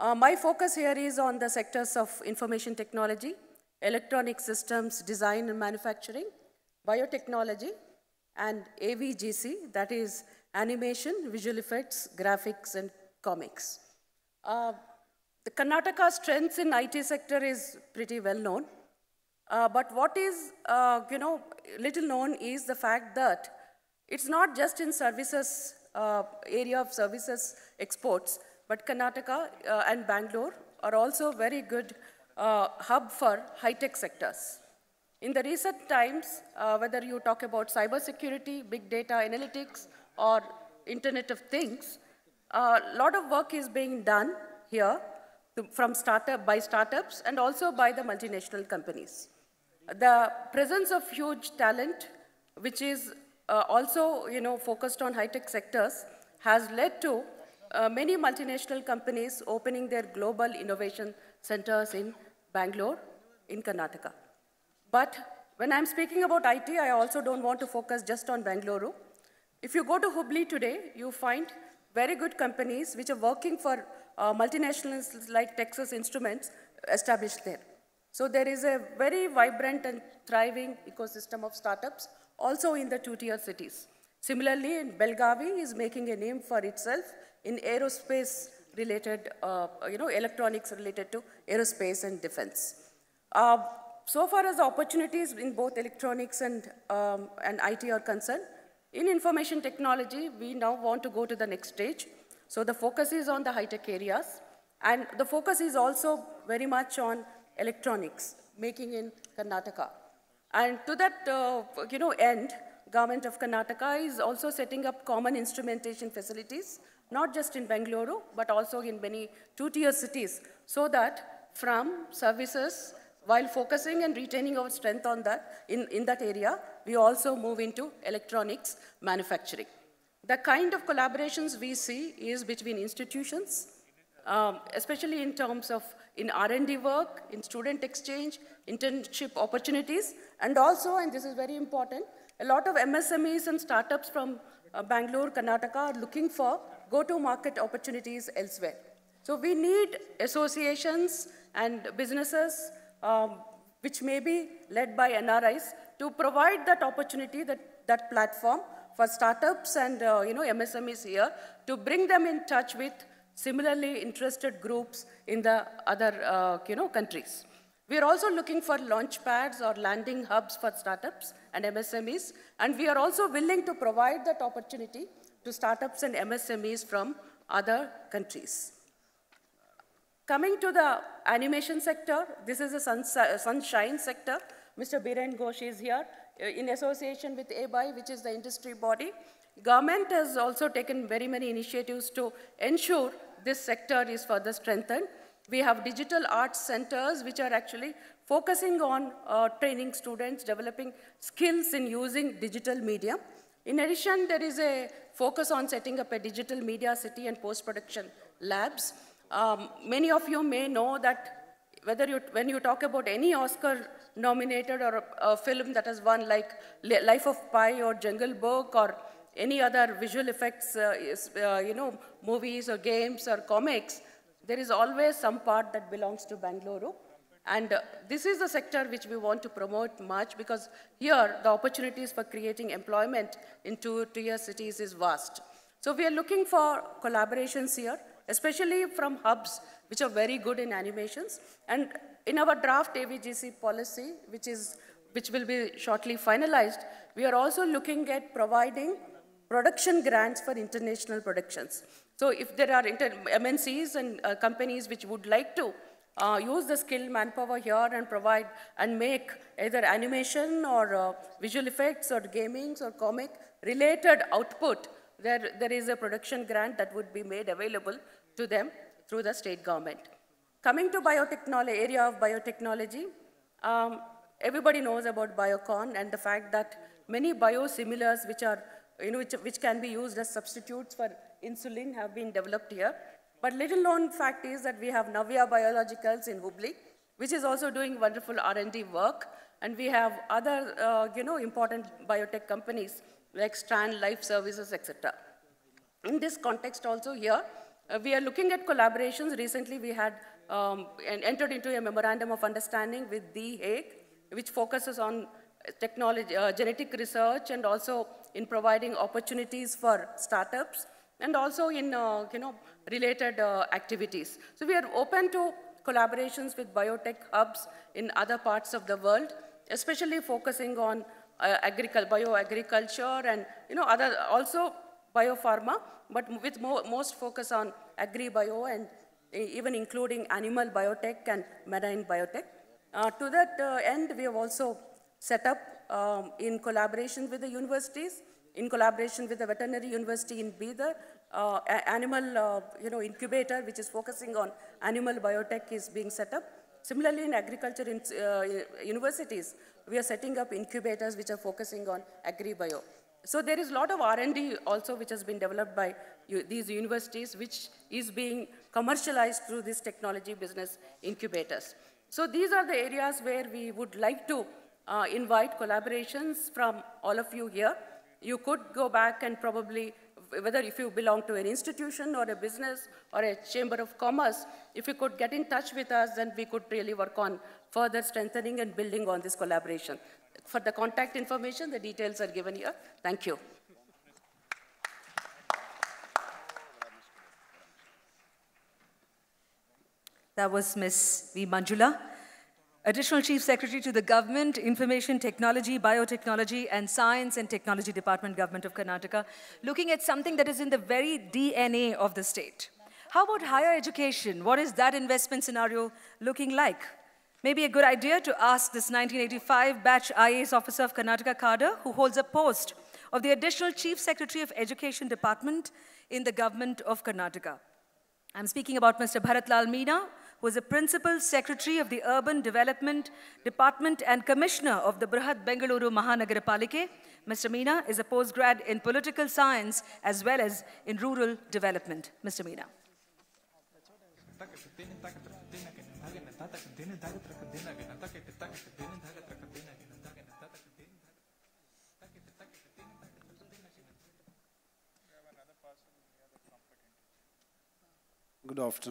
Uh, my focus here is on the sectors of information technology, electronic systems design and manufacturing, biotechnology, and AVGC, that is animation, visual effects, graphics, and comics. Uh, the Karnataka strengths in IT sector is pretty well known. Uh, but what is, uh, you know, little known is the fact that it's not just in services, uh, area of services exports, but Karnataka uh, and Bangalore are also very good uh, hub for high-tech sectors. In the recent times, uh, whether you talk about cybersecurity, big data analytics, or Internet of Things, a lot of work is being done here from startup, by startups and also by the multinational companies. The presence of huge talent, which is uh, also you know, focused on high-tech sectors, has led to uh, many multinational companies opening their global innovation centers in Bangalore, in Karnataka. But when I'm speaking about IT, I also don't want to focus just on Bangalore. If you go to Hubli today, you find very good companies which are working for uh, multinationals like Texas Instruments established there. So there is a very vibrant and thriving ecosystem of startups also in the two-tier cities. Similarly, in Belgavi is making a name for itself in aerospace related, uh, you know, electronics related to aerospace and defense. Uh, so far as the opportunities in both electronics and, um, and IT are concerned, in information technology, we now want to go to the next stage. So the focus is on the high-tech areas, and the focus is also very much on electronics, making in Karnataka. And to that, uh, you know, end, government of Karnataka is also setting up common instrumentation facilities, not just in Bangalore, but also in many two-tier cities, so that from services, while focusing and retaining our strength on that, in, in that area, we also move into electronics manufacturing. The kind of collaborations we see is between institutions, um, especially in terms of in R&D work, in student exchange, internship opportunities, and also, and this is very important, a lot of MSMEs and startups from uh, Bangalore, Karnataka are looking for go-to-market opportunities elsewhere. So we need associations and businesses um, which may be led by NRIs to provide that opportunity, that, that platform for startups and uh, you know, MSMEs here to bring them in touch with similarly interested groups in the other uh, you know, countries. We are also looking for launch pads or landing hubs for startups and MSMEs, and we are also willing to provide that opportunity to startups and MSMEs from other countries. Coming to the animation sector, this is a sunshine sector. Mr. Biren Ghosh is here uh, in association with ABAI, which is the industry body. Government has also taken very many initiatives to ensure this sector is further strengthened. We have digital arts centers which are actually focusing on uh, training students, developing skills in using digital media. In addition, there is a focus on setting up a digital media city and post-production labs. Um, many of you may know that whether you, when you talk about any Oscar nominated or a, a film that has won like Life of Pi or Jungle Book or any other visual effects, uh, is, uh, you know, movies or games or comics, there is always some part that belongs to Bangalore. And uh, this is the sector which we want to promote much because here the opportunities for creating employment in two-tier cities is vast. So we are looking for collaborations here, especially from hubs which are very good in animations. And in our draft AVGC policy, which, is, which will be shortly finalized, we are also looking at providing production grants for international productions. So if there are MNCs and uh, companies which would like to uh, use the skilled manpower here and provide and make either animation or uh, visual effects or gamings or comic related output, there, there is a production grant that would be made available to them through the state government. Coming to biotechnology, area of biotechnology, um, everybody knows about Biocon and the fact that many biosimilars which are, you know, which, which can be used as substitutes for insulin have been developed here. But little known fact is that we have Navya Biologicals in Hubli, which is also doing wonderful R&D work. And we have other, uh, you know, important biotech companies like Strand Life Sciences, etc. In this context also here, Uh, we are looking at collaborations. Recently, we had um, entered into a memorandum of understanding with The Hague, which focuses on technology, uh, genetic research, and also in providing opportunities for startups, and also in uh, you know related uh, activities. So we are open to collaborations with biotech hubs in other parts of the world, especially focusing on uh, agricul- bioagriculture and you know other also biopharma, but with mo- most focus on agri-bio and even including animal biotech and marine biotech. Uh, to that uh, end, we have also set up um, in collaboration with the universities, in collaboration with the veterinary university in Bidar, uh, animal uh, you know, incubator, which is focusing on animal biotech is being set up. Similarly, in agriculture in, uh, universities, we are setting up incubators which are focusing on agri-bio. So there is a lot of R&D also which has been developed by these universities, which is being commercialized through these technology business incubators. So these are the areas where we would like to uh, invite collaborations from all of you here. You could go back and probably, whether if you belong to an institution or a business or a chamber of commerce, if you could get in touch with us, then we could really work on further strengthening and building on this collaboration. For the contact information, the details are given here. Thank you. That was Ms. V. Manjula, Additional Chief Secretary to the Government, Information Technology, Biotechnology, and Science and Technology Department, Government of Karnataka, looking at something that is in the very DNA of the state. How about higher education? What is that investment scenario looking like? Maybe a good idea to ask this 1985 batch IAS officer of Karnataka cadre who holds a post of the Additional Chief Secretary of Education Department in the Government of Karnataka. I'm speaking about Mr. Bharat Lal Meena, is the Principal Secretary of the Urban Development Department and Commissioner of the Brihat Bengaluru Mahanagara Mr. Meena is a postgrad in political science as well as in rural development. Mr. Meena. Good afternoon.